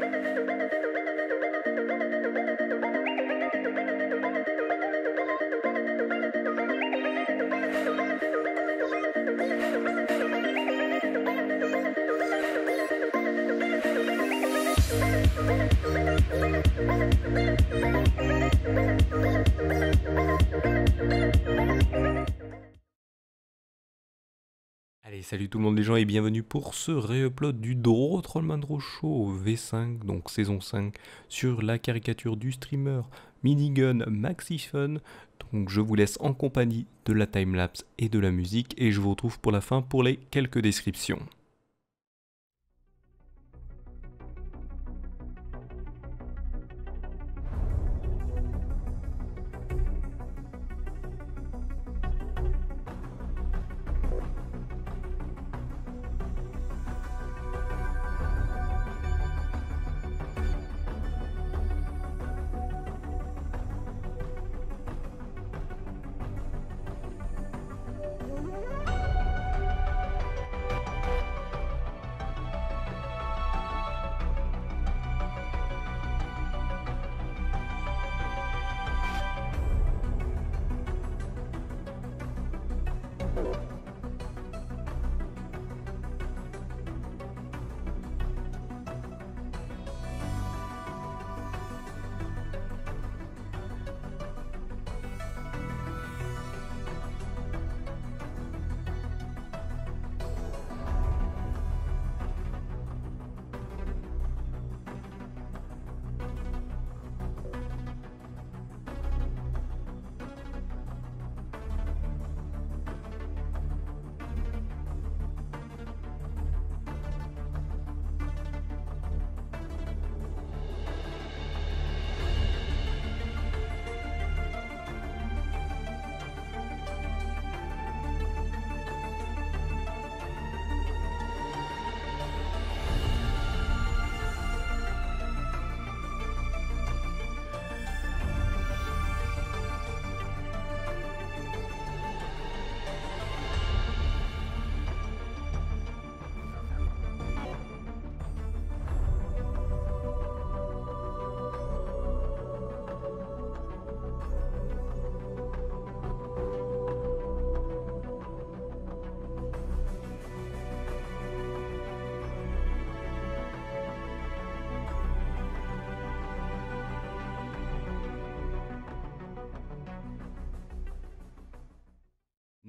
Thank you. Salut tout le monde les gens et bienvenue pour ce réupload du Dro Trollman Show V5, donc saison 5, sur la caricature du streamer Minigun Maxifun. Donc je vous laisse en compagnie de la timelapse et de la musique et je vous retrouve pour la fin pour les quelques descriptions.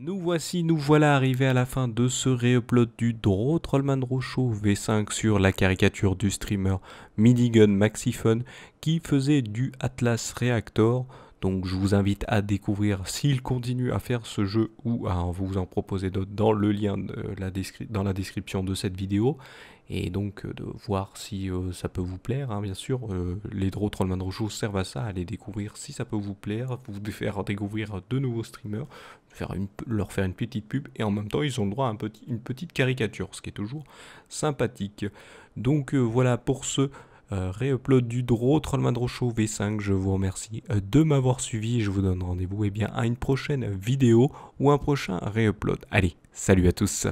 Nous voici, nous voilà arrivés à la fin de ce réupload du Draw Trollman Show V5 sur la caricature du streamer Minigun Maxifun qui faisait du Atlas Reactor. Donc je vous invite à découvrir s'il continue à faire ce jeu ou à vous en proposer d'autres dans le lien la dans la description de cette vidéo et donc euh, de voir si euh, ça peut vous plaire, hein, bien sûr. Euh, les Draw Trollman Show servent à ça, à les découvrir si ça peut vous plaire, vous faire découvrir de nouveaux streamers, leur faire une petite pub, et en même temps ils ont le droit à une petite caricature, ce qui est toujours sympathique. Donc voilà pour ce réupload du Draw Trollman Show V5, je vous remercie de m'avoir suivi, je vous donne rendez-vous eh bien, à une prochaine vidéo ou un prochain réupload. Allez, salut à tous